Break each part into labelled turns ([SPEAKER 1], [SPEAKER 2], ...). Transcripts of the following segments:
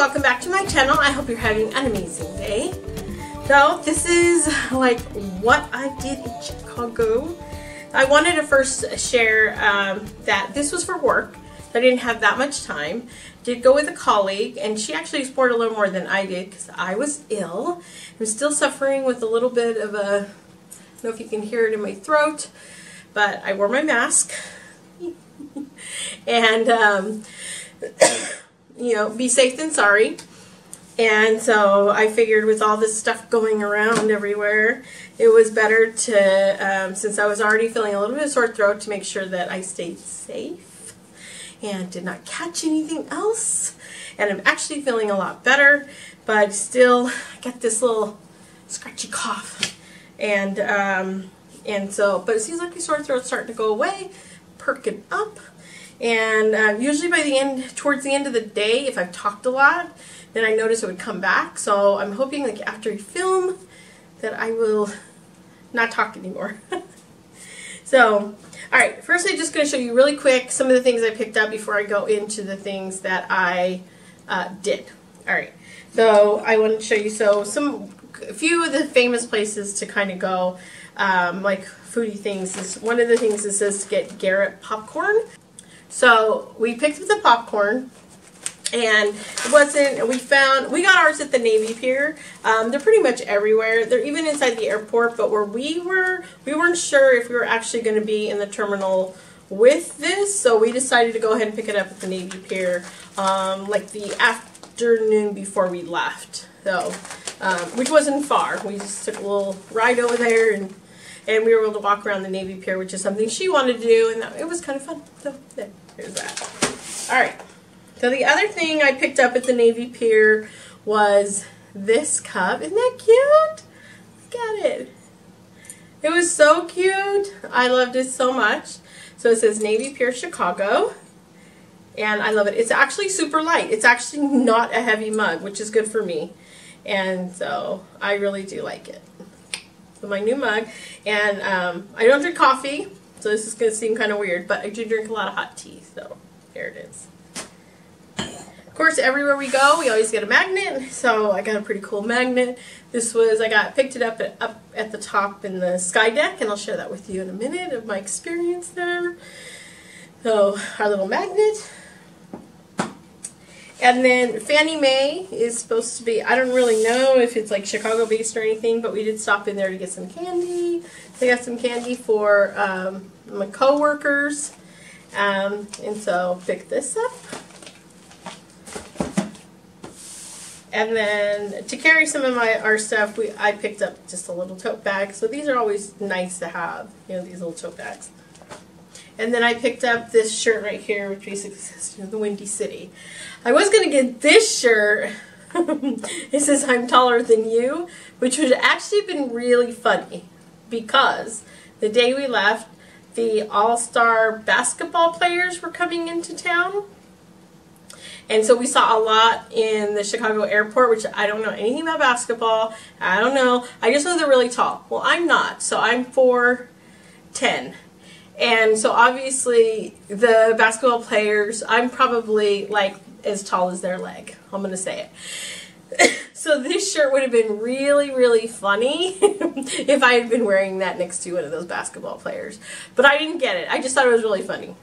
[SPEAKER 1] welcome back to my channel. I hope you're having an amazing day. So this is like what I did in Chicago. I wanted to first share um, that this was for work. I didn't have that much time. Did go with a colleague and she actually explored a little more than I did because I was ill. I'm still suffering with a little bit of a, I don't know if you can hear it in my throat, but I wore my mask. and um, you know, be safe than sorry. And so I figured with all this stuff going around everywhere, it was better to, um, since I was already feeling a little bit of sore throat, to make sure that I stayed safe and did not catch anything else. And I'm actually feeling a lot better, but still I got this little scratchy cough. And, um, and so, but it seems like my sore throat's starting to go away, perking up. And uh, usually by the end, towards the end of the day, if I've talked a lot, then I notice it would come back. So I'm hoping like after you film that I will not talk anymore. so, alright, first I'm just going to show you really quick some of the things I picked up before I go into the things that I uh, did. Alright, so I want to show you so some a few of the famous places to kind of go, um, like foodie things. Is one of the things is this get Garrett popcorn. So we picked up the popcorn and it wasn't we found we got ours at the navy pier. Um, they're pretty much everywhere. They're even inside the airport but where we were we weren't sure if we were actually going to be in the terminal with this so we decided to go ahead and pick it up at the navy pier um, like the afternoon before we left so um, which wasn't far. We just took a little ride over there and and we were able to walk around the navy pier which is something she wanted to do and that, it was kind of fun so there, there's that all right so the other thing I picked up at the Navy Pier was this cup. Isn't that cute? Look at it. It was so cute. I loved it so much. So it says Navy Pier Chicago. And I love it. It's actually super light. It's actually not a heavy mug, which is good for me. And so I really do like it. My new mug. And um, I don't drink coffee, so this is going to seem kind of weird, but I do drink a lot of hot tea. So there it is. Of course, everywhere we go, we always get a magnet, so I got a pretty cool magnet. This was, I got, picked it up at, up at the top in the sky deck, and I'll share that with you in a minute of my experience there. So, our little magnet. And then Fannie May is supposed to be, I don't really know if it's like Chicago based or anything, but we did stop in there to get some candy. They got some candy for um, my coworkers. Um, and so picked this up. And then to carry some of my our stuff, we I picked up just a little tote bag. So these are always nice to have, you know, these little tote bags. And then I picked up this shirt right here, which basically says, you know, the Windy City. I was going to get this shirt. it says, I'm taller than you, which would actually been really funny because the day we left, the all-star basketball players were coming into town. And so we saw a lot in the Chicago airport, which I don't know anything about basketball. I don't know. I just know they're really tall. Well, I'm not. So I'm 4'10". And so obviously the basketball players, I'm probably like as tall as their leg. I'm going to say it. so this shirt would have been really, really funny if I had been wearing that next to one of those basketball players. But I didn't get it. I just thought it was really funny.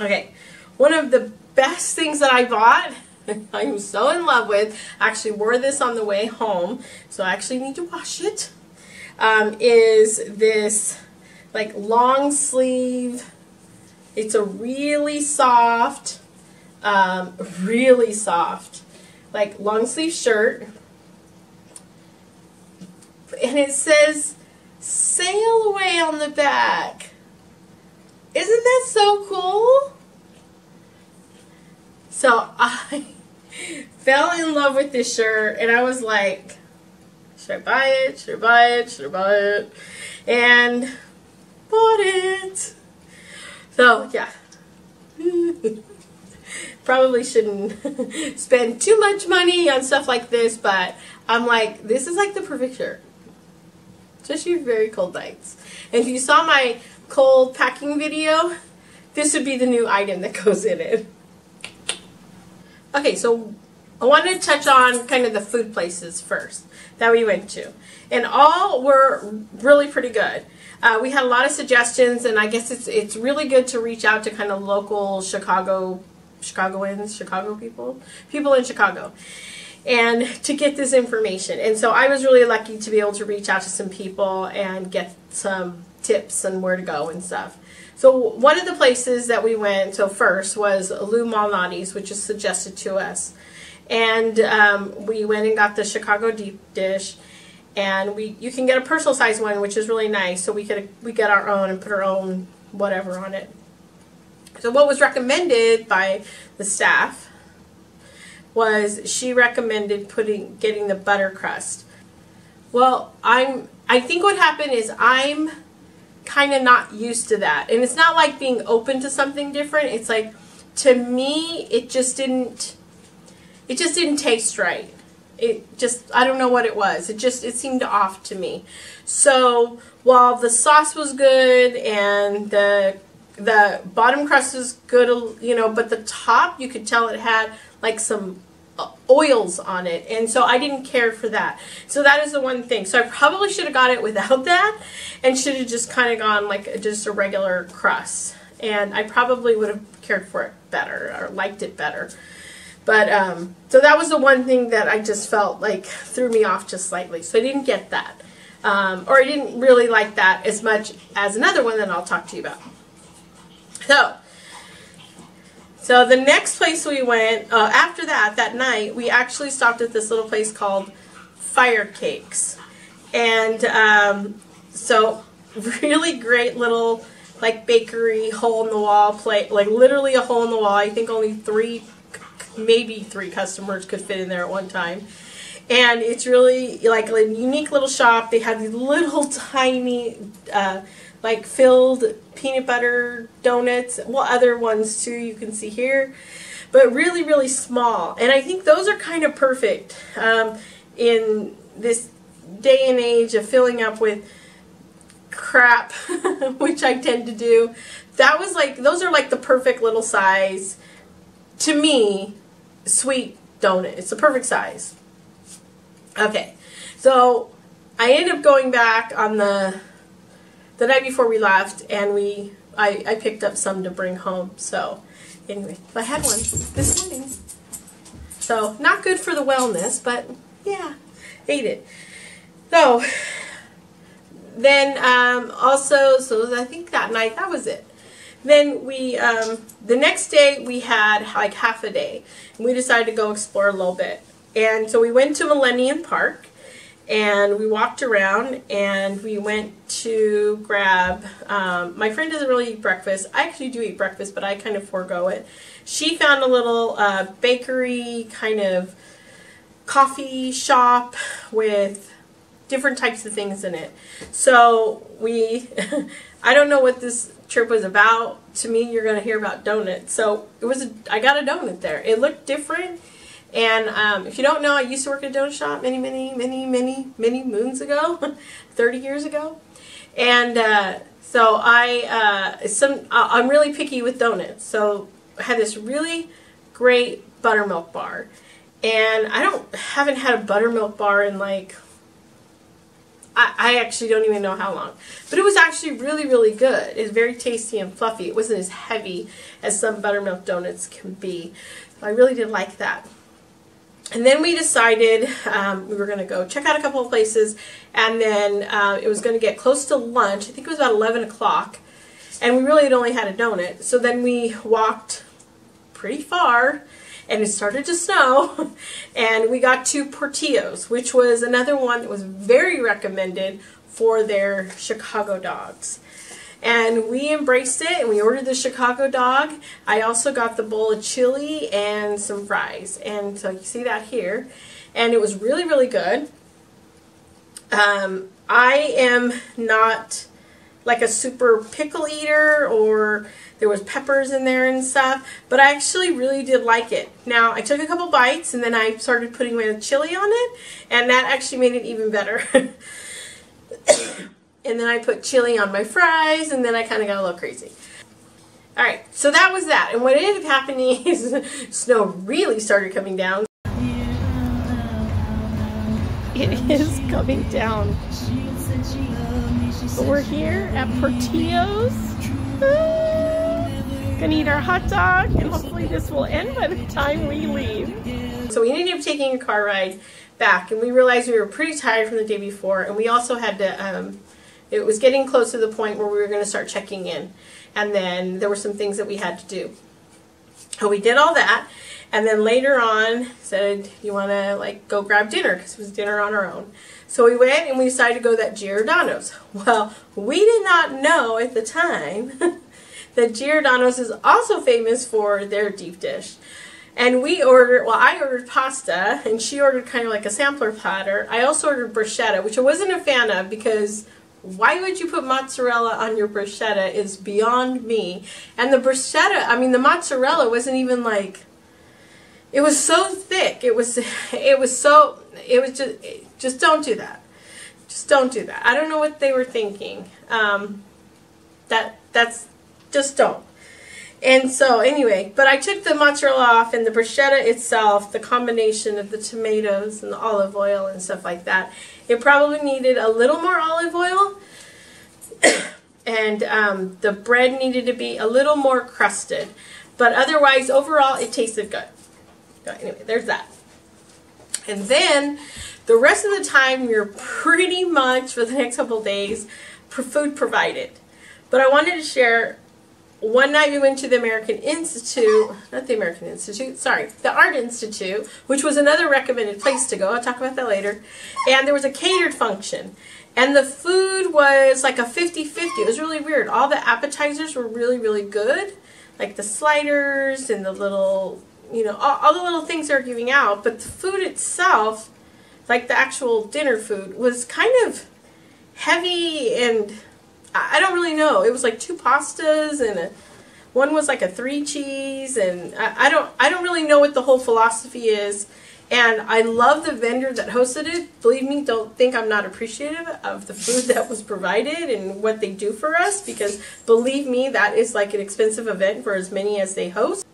[SPEAKER 1] Okay. One of the best things that I bought, I'm so in love with, I actually wore this on the way home, so I actually need to wash it. Um, is this like long sleeve, it's a really soft, um, really soft, like long sleeve shirt. And it says sail away on the back. Isn't that so cool? So I fell in love with this shirt and I was like, should I buy it? Should I buy it? Should I buy it? And bought it. So yeah. Probably shouldn't spend too much money on stuff like this, but I'm like, this is like the perfect shirt. Especially very cold nights. And if you saw my cold packing video, this would be the new item that goes in it. Okay, so I wanted to touch on kind of the food places first that we went to. And all were really pretty good. Uh, we had a lot of suggestions, and I guess it's it's really good to reach out to kind of local Chicago Chicagoans, Chicago people, people in Chicago, and to get this information. And so I was really lucky to be able to reach out to some people and get some tips on where to go and stuff. So one of the places that we went so first was Lou Malnati's, which is suggested to us, and um, we went and got the Chicago deep dish and we you can get a personal size one which is really nice so we could we get our own and put our own whatever on it. So what was recommended by the staff was she recommended putting getting the butter crust. Well i'm i think what happened is i'm kind of not used to that and it's not like being open to something different it's like to me it just didn't it just didn't taste right it just I don't know what it was. It just it seemed off to me. So while the sauce was good and the the bottom crust was good, you know, but the top you could tell it had like some uh, oils on it and so I didn't care for that. So that is the one thing. So I probably should have got it without that and should have just kind of gone like just a regular crust. And I probably would have cared for it better or liked it better. But um, so that was the one thing that I just felt like threw me off just slightly. So I didn't get that. Um, or I didn't really like that as much as another one that I'll talk to you about. So, so the next place we went, uh, after that, that night, we actually stopped at this little place called Fire Cakes. And um, so really great little like bakery hole in the wall plate, like literally a hole in the wall. I think only three maybe three customers could fit in there at one time. And it's really like a unique little shop. They have these little tiny, uh, like filled peanut butter donuts. Well, other ones too you can see here. But really, really small. And I think those are kind of perfect um, in this day and age of filling up with crap, which I tend to do. That was like, those are like the perfect little size to me sweet donut. It's the perfect size. Okay, so I ended up going back on the the night before we left, and we I, I picked up some to bring home. So anyway, I had one this morning. So not good for the wellness, but yeah, ate it. So then um, also, so I think that night that was it. Then we, um, the next day we had like half a day. And we decided to go explore a little bit. And so we went to Millennium Park and we walked around and we went to grab, um, my friend doesn't really eat breakfast. I actually do eat breakfast, but I kind of forego it. She found a little uh, bakery kind of coffee shop with different types of things in it. So we, I don't know what this trip was about. To me, you're going to hear about donuts. So it was, a, I got a donut there. It looked different. And um, if you don't know, I used to work at a donut shop many, many, many, many, many moons ago, 30 years ago. And uh, so I, uh, some, I'm really picky with donuts. So I had this really great buttermilk bar. And I don't, haven't had a buttermilk bar in like I, actually don't even know how long. But it was actually really, really good. It's very tasty and fluffy. It wasn't as heavy as some buttermilk donuts can be. So I really did like that. And then we decided um, we were going to go check out a couple of places, and then uh, it was going to get close to lunch. I think it was about 11 o'clock, and we really had only had a donut. So then we walked pretty far and it started to snow and we got to Portillo's which was another one that was very recommended for their Chicago dogs. And we embraced it and we ordered the Chicago dog. I also got the bowl of chili and some fries. And so you see that here. And it was really, really good. Um, I am not like a super pickle eater or there was peppers in there and stuff, but I actually really did like it. Now, I took a couple bites and then I started putting my chili on it, and that actually made it even better. and then I put chili on my fries, and then I kind of got a little crazy. Alright, so that was that. And what ended up happening is snow really started coming down. it is coming down. But we're here at Portillo's. Ah. Gonna eat our hot dog and hopefully this will end by the time we leave. So we ended up taking a car ride back and we realized we were pretty tired from the day before and we also had to um, it was getting close to the point where we were to start checking in and then there were some things that we had to do. And we did all that and then later on said you want to like go grab dinner? Because it was dinner on our own. So we went and we decided to go that Giordano's. Well we did not know at the time that Giordano's is also famous for their deep dish and we ordered, well, I ordered pasta, and she ordered kind of like a sampler platter. I also ordered bruschetta, which I wasn't a fan of because why would you put mozzarella on your bruschetta is beyond me. And the bruschetta, I mean, the mozzarella wasn't even like, it was so thick. It was, it was so, it was just, just don't do that. Just don't do that. I don't know what they were thinking. Um, that, that's, just don't. And so anyway, but I took the mozzarella off and the bruschetta itself, the combination of the tomatoes and the olive oil and stuff like that, it probably needed a little more olive oil. and um, the bread needed to be a little more crusted. But otherwise, overall, it tasted good. So anyway, there's that. And then the rest of the time, you're pretty much, for the next couple days, food provided. But I wanted to share one night we went to the American Institute, not the American Institute, sorry, the Art Institute, which was another recommended place to go. I'll talk about that later. And there was a catered function. And the food was like a 50-50. It was really weird. All the appetizers were really, really good. Like the sliders and the little, you know, all, all the little things they're giving out. But the food itself, like the actual dinner food, was kind of heavy and I don't really know. It was like two pastas and a, one was like a three cheese, and I, I don't I don't really know what the whole philosophy is. And I love the vendor that hosted it. Believe me, don't think I'm not appreciative of the food that was provided and what they do for us because believe me, that is like an expensive event for as many as they host.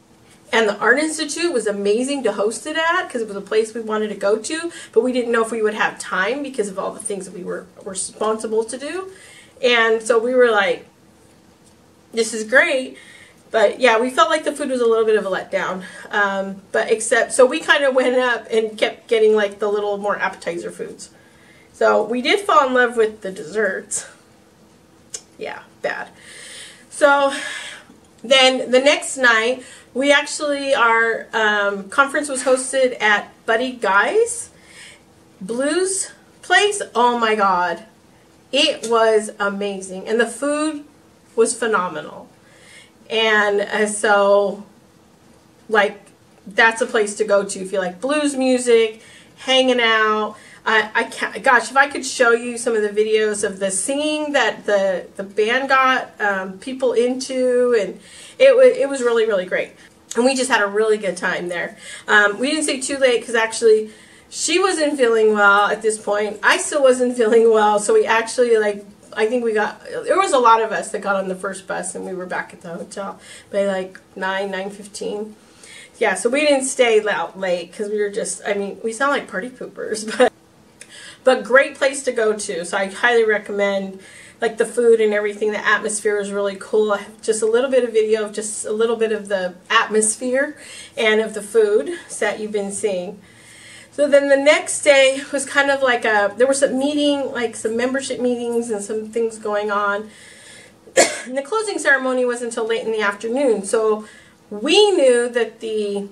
[SPEAKER 1] And the Art Institute was amazing to host it at because it was a place we wanted to go to, but we didn't know if we would have time because of all the things that we were, were responsible to do. And so we were like, this is great. But yeah, we felt like the food was a little bit of a letdown. Um, but except, so we kind of went up and kept getting like the little more appetizer foods. So we did fall in love with the desserts. Yeah, bad. So then the next night, we actually, our um, conference was hosted at Buddy Guy's Blues Place. Oh my God. It was amazing. And the food was phenomenal. And uh, so, like, that's a place to go to if you like blues music, hanging out. I, I can't, gosh, if I could show you some of the videos of the singing that the, the band got um, people into, and it, was it was really, really great. And we just had a really good time there. Um, we didn't stay too late because actually she wasn't feeling well at this point. I still wasn't feeling well, so we actually like I think we got there was a lot of us that got on the first bus and we were back at the hotel by like 9 9:15. Yeah, so we didn't stay out late cuz we were just I mean, we sound like party poopers, but but great place to go to. So I highly recommend like the food and everything. The atmosphere is really cool. I have just a little bit of video of just a little bit of the atmosphere and of the food that you've been seeing. So then the next day was kind of like a, there was some meeting, like some membership meetings and some things going on. and the closing ceremony was until late in the afternoon. So we knew that the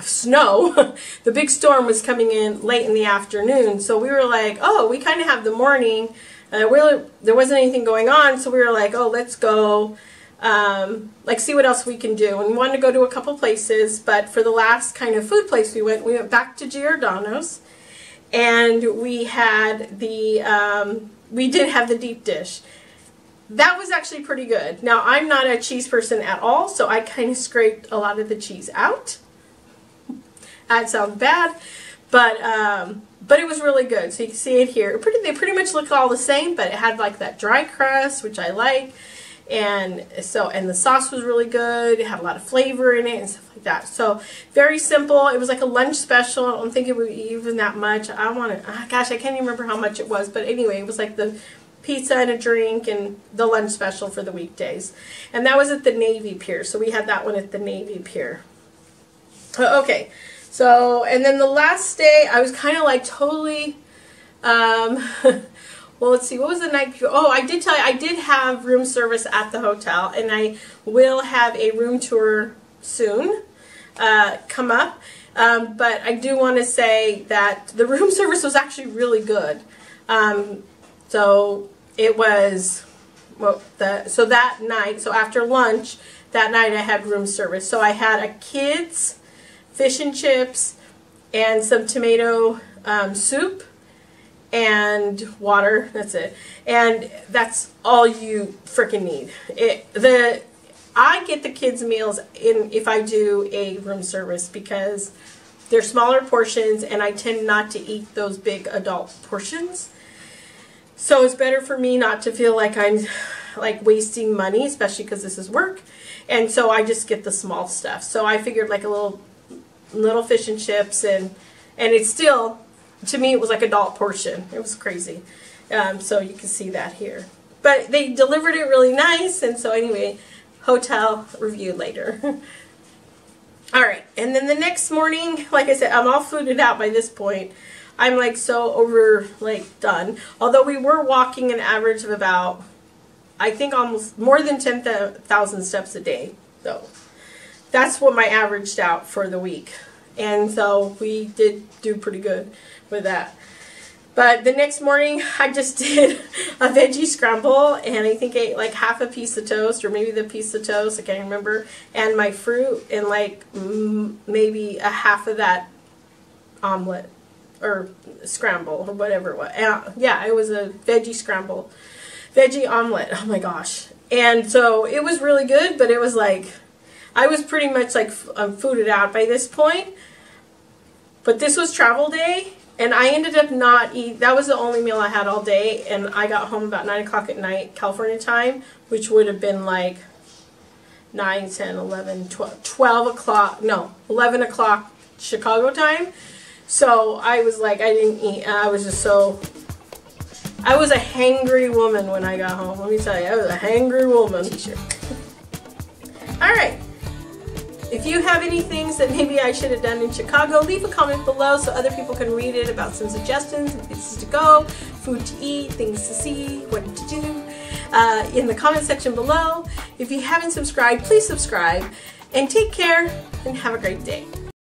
[SPEAKER 1] snow, the big storm was coming in late in the afternoon. So we were like, oh, we kind of have the morning. Uh, really, there wasn't anything going on. So we were like, oh, let's go um, like see what else we can do. And we wanted to go to a couple places, but for the last kind of food place we went, we went back to Giordano's, and we had the um, we did have the deep dish. That was actually pretty good. Now I'm not a cheese person at all, so I kind of scraped a lot of the cheese out. That sounds bad, but um, but it was really good. So you can see it here. Pretty, they pretty much look all the same, but it had like that dry crust, which I like And so, and the sauce was really good. It had a lot of flavor in it and stuff like that. So, very simple. It was like a lunch special. I don't think it be even that much. I want to, oh gosh, I can't even remember how much it was. But anyway, it was like the pizza and a drink and the lunch special for the weekdays. And that was at the Navy Pier. So, we had that one at the Navy Pier. Uh, okay. So, and then the last day, I was kind of like totally, um, well, let's see, what was the night before? Oh, I did tell you, I did have room service at the hotel, and I will have a room tour soon uh, come up. Um, but I do want to say that the room service was actually really good. Um, so it was, well, the, so that night, so after lunch, that night I had room service. So I had a kids fish and chips and some tomato um, soup and water. That's it. And that's all you freaking need. It the I get the kids meals in if I do a room service because they're smaller portions and I tend not to eat those big adult portions. So it's better for me not to feel like I'm like wasting money, especially because this is work. And so I just get the small stuff. So I figured like a little little fish and chips and and it's still to me, it was like a adult portion. It was crazy. Um, so you can see that here. But they delivered it really nice, and so anyway, hotel review later. all right, and then the next morning, like I said, I'm all fooded out by this point. I'm like so over, like done. Although we were walking an average of about, I think almost more than 10,000 steps a day. So that's what my averaged out for the week. And so we did do pretty good with that. But the next morning, I just did a veggie scramble, and I think I ate like half a piece of toast, or maybe the piece of toast, I can't remember, and my fruit, and like maybe a half of that omelet, or scramble, or whatever it was. And, yeah, it was a veggie scramble, veggie omelet, oh my gosh. And so it was really good, but it was like, I was pretty much like um, fooded out by this point. But this was travel day, and I ended up not eat. That was the only meal I had all day, and I got home about 9 o'clock at night, California time, which would have been like 9, 10, 11, 12, 12 o'clock, no, 11 o'clock Chicago time. So I was like, I didn't eat, I was just so, I was a hangry woman when I got home. Let me tell you, I was a hangry woman. T-shirt. All right. If you have any things that maybe I should have done in Chicago, leave a comment below so other people can read it about some suggestions, places to go, food to eat, things to see, what to do uh, in the comment section below. If you haven't subscribed, please subscribe and take care and have a great day.